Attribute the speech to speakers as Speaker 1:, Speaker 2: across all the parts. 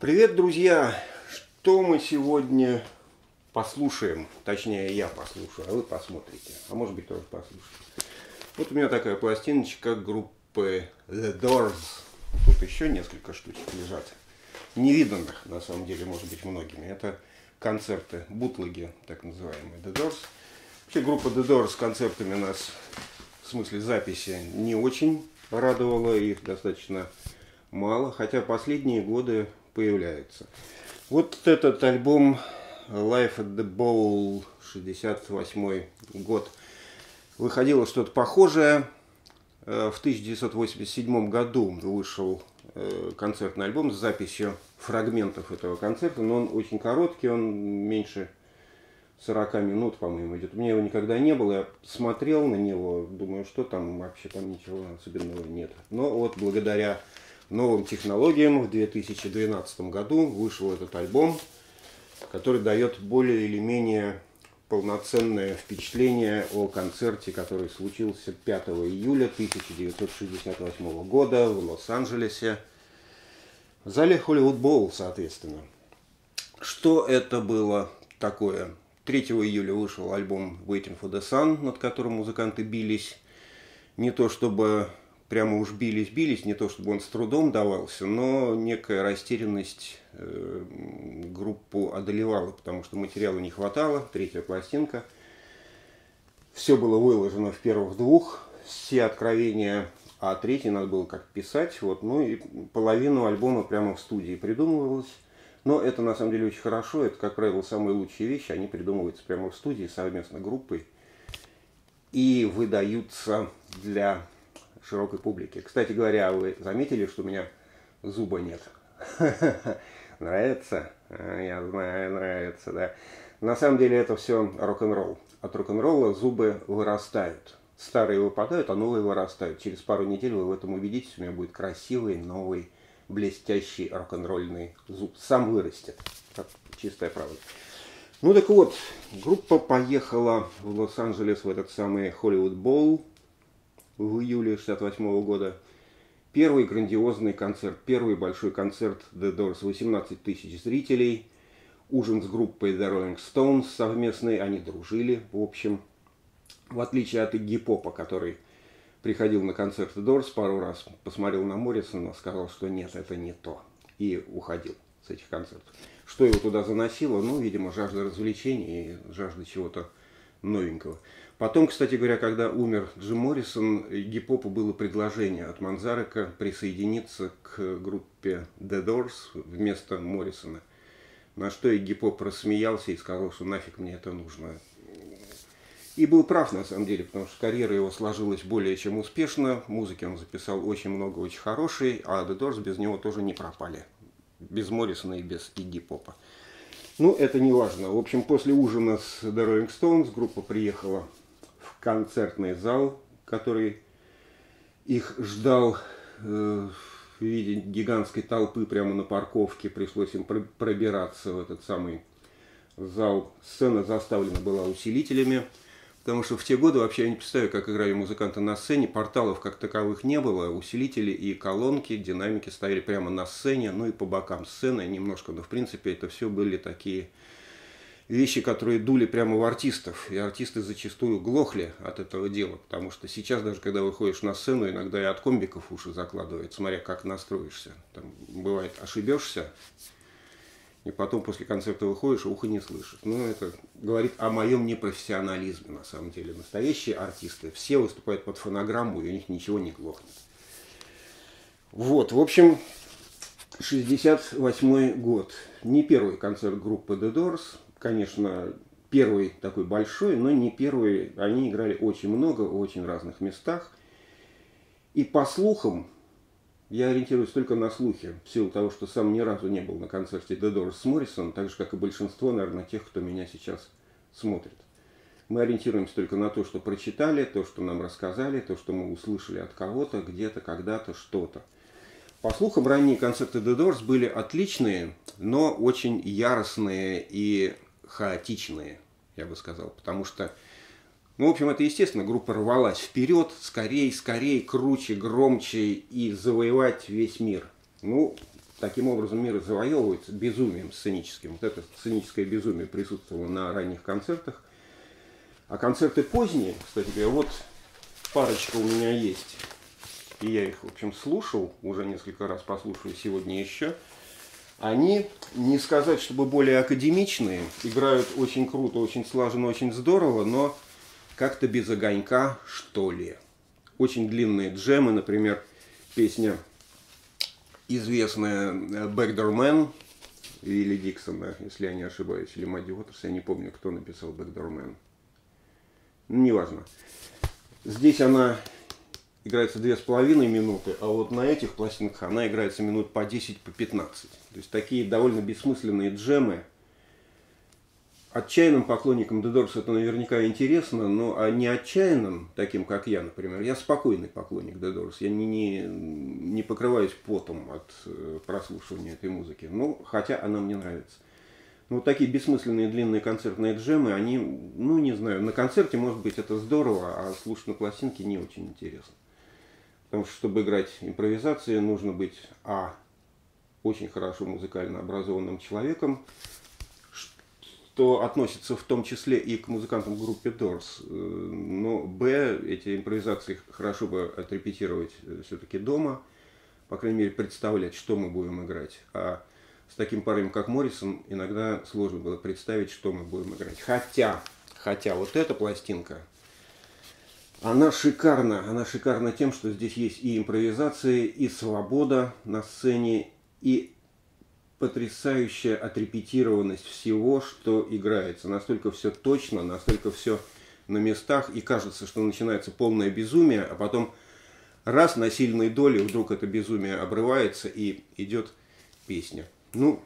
Speaker 1: Привет, друзья! Что мы сегодня послушаем? Точнее, я послушаю, а вы посмотрите. А может быть, тоже послушаете. Вот у меня такая пластиночка группы The Doors. Тут еще несколько штучек лежат. Невиданных, на самом деле, может быть, многими. Это концерты, бутлоги, так называемые The Doors. Вообще, группа The Doors с концертами нас, в смысле записи, не очень радовала. Их достаточно мало. Хотя последние годы появляются. Вот этот альбом Life at the Bowl 68 год. Выходило что-то похожее. Э, в 1987 году вышел э, концертный альбом с записью фрагментов этого концерта, но он очень короткий, он меньше 40 минут, по-моему, идет. У меня его никогда не было, я смотрел на него, думаю, что там вообще там ничего особенного нет. Но вот благодаря новым технологиям в 2012 году вышел этот альбом, который дает более или менее полноценное впечатление о концерте, который случился 5 июля 1968 года в Лос-Анджелесе, в зале Hollywood Bowl, соответственно. Что это было такое? 3 июля вышел альбом Waiting for the Sun, над которым музыканты бились. Не то чтобы прямо уж бились-бились, не то чтобы он с трудом давался, но некая растерянность э, группу одолевала, потому что материала не хватало, третья пластинка. Все было выложено в первых двух, все откровения, а третий надо было как писать, вот, ну и половину альбома прямо в студии придумывалось. Но это на самом деле очень хорошо, это, как правило, самые лучшие вещи, они придумываются прямо в студии совместно группой и выдаются для широкой публике. Кстати говоря, вы заметили, что у меня зуба нет? Нравится? А, я знаю, нравится, да. На самом деле это все рок-н-ролл. От рок-н-ролла зубы вырастают. Старые выпадают, а новые вырастают. Через пару недель вы в этом убедитесь, у меня будет красивый, новый, блестящий рок-н-ролльный зуб. Сам вырастет. Как чистая правда. Ну так вот, группа поехала в Лос-Анджелес в этот самый Hollywood Bowl в июле 68 года. Первый грандиозный концерт, первый большой концерт The Doors, 18 тысяч зрителей, ужин с группой The Rolling Stones совместный, они дружили, в общем. В отличие от Игги Попа, который приходил на концерт The Doors пару раз, посмотрел на Моррисона, сказал, что нет, это не то, и уходил с этих концертов. Что его туда заносило? Ну, видимо, жажда развлечений и жажда чего-то новенького. Потом, кстати говоря, когда умер Джим Моррисон, Гипопу было предложение от Манзарека присоединиться к группе The Doors вместо Моррисона. На что и Гипоп рассмеялся и сказал, что нафиг мне это нужно. И был прав на самом деле, потому что карьера его сложилась более чем успешно. Музыки он записал очень много, очень хорошей, а The Doors без него тоже не пропали. Без Моррисона и без Игги Попа. Ну, это не важно. В общем, после ужина с The Rolling Stones группа приехала концертный зал, который их ждал э, в виде гигантской толпы прямо на парковке. Пришлось им пробираться в этот самый зал. Сцена заставлена была усилителями, потому что в те годы вообще я не представляю, как играли музыканты на сцене. Порталов как таковых не было. Усилители и колонки, динамики стояли прямо на сцене, ну и по бокам сцены немножко. Но в принципе это все были такие вещи, которые дули прямо в артистов. И артисты зачастую глохли от этого дела, потому что сейчас даже, когда выходишь на сцену, иногда и от комбиков уши закладывает, смотря как настроишься. Там бывает ошибешься, и потом после концерта выходишь, ухо не слышишь. Ну, это говорит о моем непрофессионализме, на самом деле. Настоящие артисты, все выступают под фонограмму, и у них ничего не глохнет. Вот, в общем, 68 год. Не первый концерт группы The Doors – конечно, первый такой большой, но не первый. Они играли очень много, в очень разных местах. И по слухам, я ориентируюсь только на слухи, в силу того, что сам ни разу не был на концерте The Doors с Моррисон, так же, как и большинство, наверное, тех, кто меня сейчас смотрит. Мы ориентируемся только на то, что прочитали, то, что нам рассказали, то, что мы услышали от кого-то, где-то, когда-то, что-то. По слухам, ранние концерты The Doors были отличные, но очень яростные и хаотичные, я бы сказал, потому что, ну, в общем, это естественно, группа рвалась вперед, скорее, скорее, круче, громче и завоевать весь мир. Ну, таким образом мир завоевывается безумием сценическим. Вот это сценическое безумие присутствовало на ранних концертах. А концерты поздние, кстати говоря, вот парочка у меня есть. И я их, в общем, слушал, уже несколько раз послушаю сегодня еще. Они, не сказать, чтобы более академичные, играют очень круто, очень слаженно, очень здорово, но как-то без огонька, что ли. Очень длинные джемы, например, песня известная Backdoor Man Вилли Диксона, если я не ошибаюсь, или Мадди Уотерс, я не помню, кто написал. Ну, неважно. Здесь она играется две с половиной минуты, а вот на этих пластинках она играется минут по 10, по 15. То есть такие довольно бессмысленные джемы – отчаянным поклонникам The Doors это наверняка интересно, но а не отчаянным, таким как я, например, я спокойный поклонник The Doors, я не, не, не покрываюсь потом от э, прослушивания этой музыки, ну, хотя она мне нравится. Ну, вот такие бессмысленные длинные концертные джемы, они, ну, не знаю, на концерте, может быть, это здорово, а слушать на пластинке не очень интересно. Потому что, чтобы играть импровизации, нужно быть, а, очень хорошо музыкально образованным человеком, что относится в том числе и к музыкантам группы Doors. Э, но, б, эти импровизации хорошо бы отрепетировать э, все-таки дома, по крайней мере, представлять, что мы будем играть. А с таким парнем, как Моррисон, иногда сложно было представить, что мы будем играть. Хотя, хотя вот эта пластинка, она шикарна. Она шикарна тем, что здесь есть и импровизации, и свобода на сцене, и потрясающая отрепетированность всего, что играется. Настолько все точно, настолько все на местах, и кажется, что начинается полное безумие, а потом раз на сильной доле вдруг это безумие обрывается и идет песня. Ну,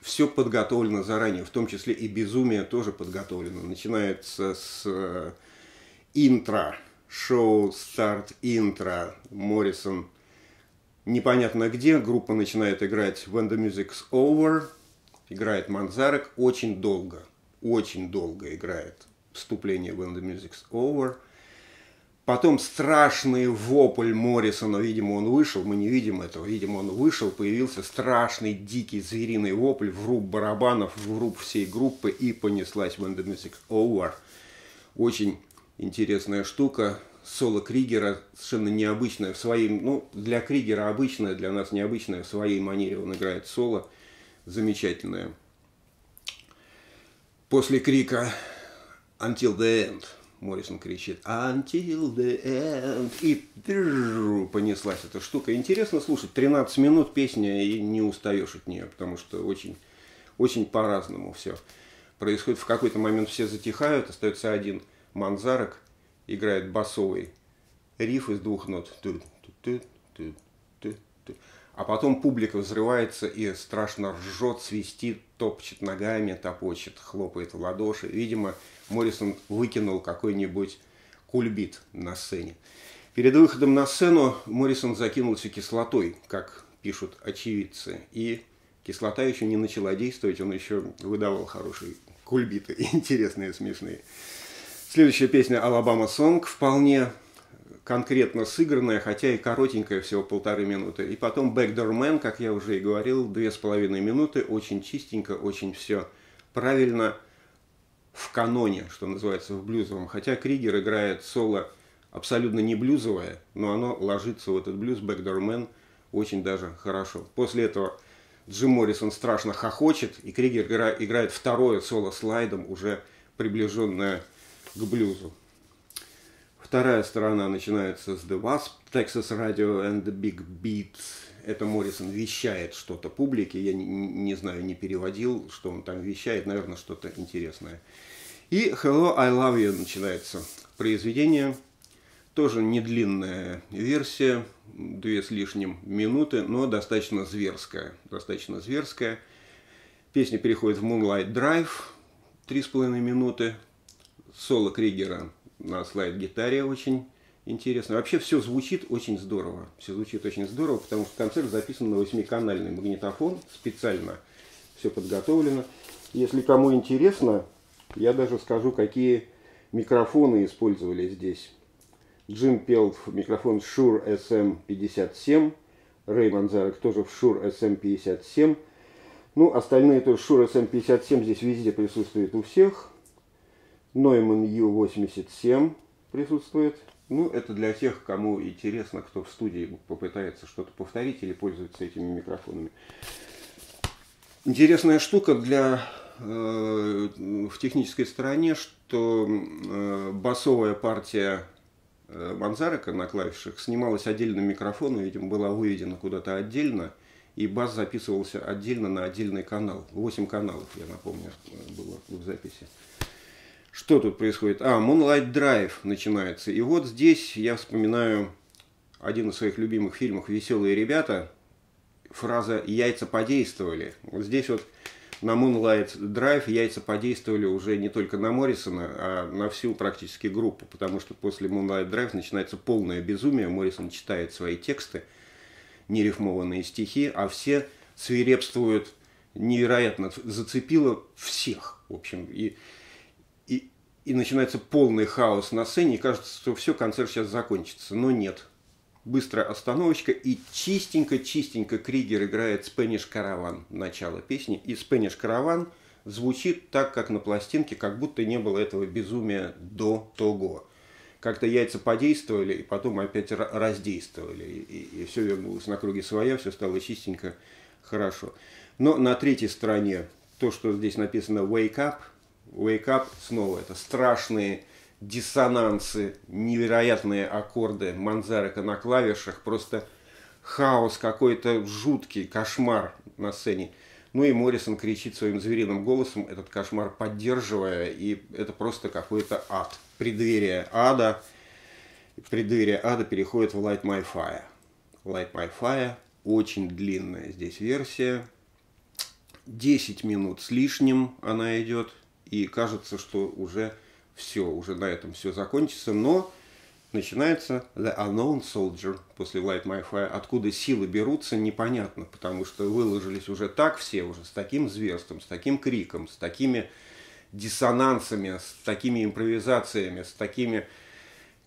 Speaker 1: все подготовлено заранее, в том числе и безумие тоже подготовлено. Начинается с э, интро, шоу, старт, интро, Моррисон – непонятно где, группа начинает играть When the Music's Over, играет Манзарек очень долго, очень долго играет вступление When the Music's Over. Потом страшный вопль Моррисона, видимо, он вышел, мы не видим этого, видимо, он вышел, появился страшный, дикий, звериный вопль, вруб барабанов, вруб всей группы, и понеслась When the Music's Over. Очень интересная штука, соло Кригера совершенно необычное в своей, ну, для Кригера обычное, для нас необычное, в своей манере он играет соло, замечательное. После крика «Until the end» Моррисон кричит «Until the end» и понеслась эта штука. Интересно слушать, 13 минут песня и не устаешь от нее, потому что очень, очень по-разному все происходит. В какой-то момент все затихают, остается один манзарок – играет басовый риф из двух нот. А потом публика взрывается и страшно ржет, свистит, топчет ногами, топочет, хлопает в ладоши. Видимо, Моррисон выкинул какой-нибудь кульбит на сцене. Перед выходом на сцену Моррисон закинулся кислотой, как пишут очевидцы. И кислота еще не начала действовать, он еще выдавал хорошие кульбиты, интересные, смешные. Следующая песня «Алабама Сонг» вполне конкретно сыгранная, хотя и коротенькая, всего полторы минуты. И потом «Backdoor Man», как я уже и говорил, две с половиной минуты, очень чистенько, очень все правильно в каноне, что называется, в блюзовом. Хотя Кригер играет соло абсолютно не блюзовое, но оно ложится в этот блюз «Backdoor Man» очень даже хорошо. После этого Джим Моррисон страшно хохочет, и Кригер играет второе соло слайдом, уже приближенное блюзу. Вторая сторона начинается с The Wasp, Texas Radio and the Big Beats. Это Моррисон вещает что-то публике. Я не, не знаю, не переводил, что он там вещает. Наверное, что-то интересное. И Hello, I Love You начинается произведение. Тоже не длинная версия, две с лишним минуты, но достаточно зверская. Достаточно зверская. Песня переходит в Moonlight Drive, три с половиной минуты соло Кригера на слайд-гитаре очень интересно. Вообще все звучит очень здорово. Все звучит очень здорово, потому что концерт записан на восьмиканальный магнитофон, специально все подготовлено. Если кому интересно, я даже скажу, какие микрофоны использовали здесь. Джим пел в микрофон Shure SM57, Рэй Манзарек тоже в Шур SM57. Ну, остальные тоже Шур SM57 здесь везде присутствует у всех. Neumann U87 присутствует. Ну, это для тех, кому интересно, кто в студии попытается что-то повторить или пользуется этими микрофонами. Интересная штука для э, в технической стороне, что э, басовая партия э, Манзарека на клавишах снималась отдельным микрофоном, видимо, была выведена куда-то отдельно, и бас записывался отдельно на отдельный канал. Восемь каналов, я напомню, было в записи. Что тут происходит? А, Moonlight Drive начинается. И вот здесь я вспоминаю один из своих любимых фильмов «Веселые ребята». Фраза «яйца подействовали». Вот здесь вот на Moonlight Drive яйца подействовали уже не только на Моррисона, а на всю практически группу, потому что после Moonlight Drive начинается полное безумие. Моррисон читает свои тексты, нерифмованные стихи, а все свирепствуют невероятно. Зацепило всех, в общем. И и начинается полный хаос на сцене, и кажется, что все, концерт сейчас закончится. Но нет. Быстрая остановочка, и чистенько-чистенько Кригер играет Spanish Caravan, начало песни. И Spanish Caravan звучит так, как на пластинке, как будто не было этого безумия до того. Как-то яйца подействовали, и потом опять раздействовали. И, и, все вернулось на круги своя, все стало чистенько, хорошо. Но на третьей стороне то, что здесь написано «Wake up», Wake Up снова это страшные диссонансы, невероятные аккорды Манзарека на клавишах, просто хаос какой-то жуткий, кошмар на сцене. Ну и Моррисон кричит своим звериным голосом, этот кошмар поддерживая, и это просто какой-то ад. Преддверие ада, преддверие ада переходит в Light My Fire. Light My Fire, очень длинная здесь версия, 10 минут с лишним она идет, и кажется, что уже все, уже на этом все закончится, но начинается The Unknown Soldier после Light My Fire. Откуда силы берутся, непонятно, потому что выложились уже так все, уже с таким зверством, с таким криком, с такими диссонансами, с такими импровизациями, с такими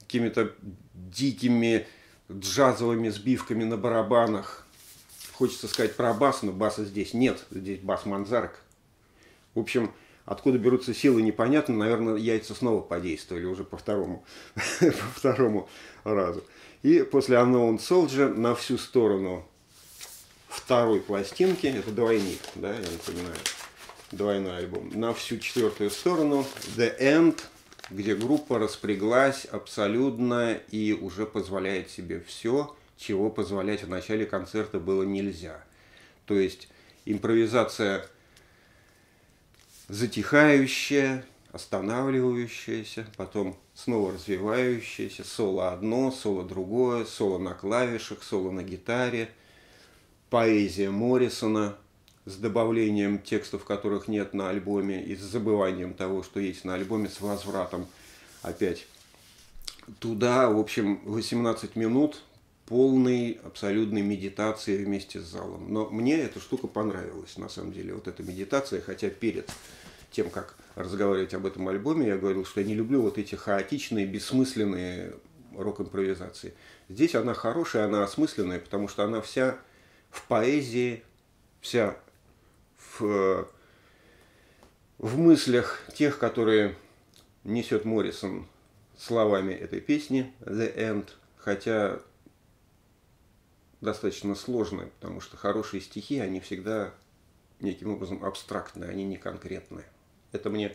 Speaker 1: какими-то дикими джазовыми сбивками на барабанах. Хочется сказать про бас, но баса здесь нет, здесь бас Манзарк. В общем, Откуда берутся силы, непонятно. Наверное, яйца снова подействовали уже по второму, по второму разу. И после Unknown Soldier на всю сторону второй пластинки, это двойник, да, я напоминаю, двойной альбом, на всю четвертую сторону The End, где группа распряглась абсолютно и уже позволяет себе все, чего позволять в начале концерта было нельзя. То есть импровизация затихающее, останавливающееся, потом снова развивающееся, соло одно, соло другое, соло на клавишах, соло на гитаре, поэзия Моррисона с добавлением текстов, которых нет на альбоме, и с забыванием того, что есть на альбоме, с возвратом опять туда, в общем, 18 минут полной абсолютной медитации вместе с залом. Но мне эта штука понравилась, на самом деле, вот эта медитация, хотя перед тем, как разговаривать об этом альбоме, я говорил, что я не люблю вот эти хаотичные, бессмысленные рок-импровизации. Здесь она хорошая, она осмысленная, потому что она вся в поэзии, вся в, в мыслях тех, которые несет Моррисон словами этой песни «The End», хотя достаточно сложная, потому что хорошие стихи, они всегда неким образом абстрактные, они не конкретные. Это мне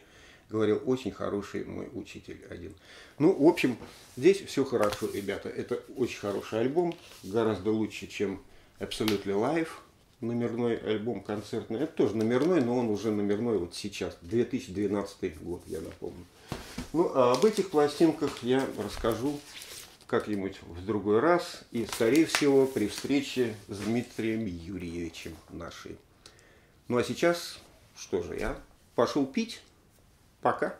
Speaker 1: говорил очень хороший мой учитель один. Ну, в общем, здесь все хорошо, ребята. Это очень хороший альбом, гораздо лучше, чем Absolutely Live, номерной альбом концертный. Это тоже номерной, но он уже номерной вот сейчас, 2012 год, я напомню. Ну, а об этих пластинках я расскажу как-нибудь в другой раз и, скорее всего, при встрече с Дмитрием Юрьевичем нашей. Ну а сейчас, что же, я пошел пить. Пока.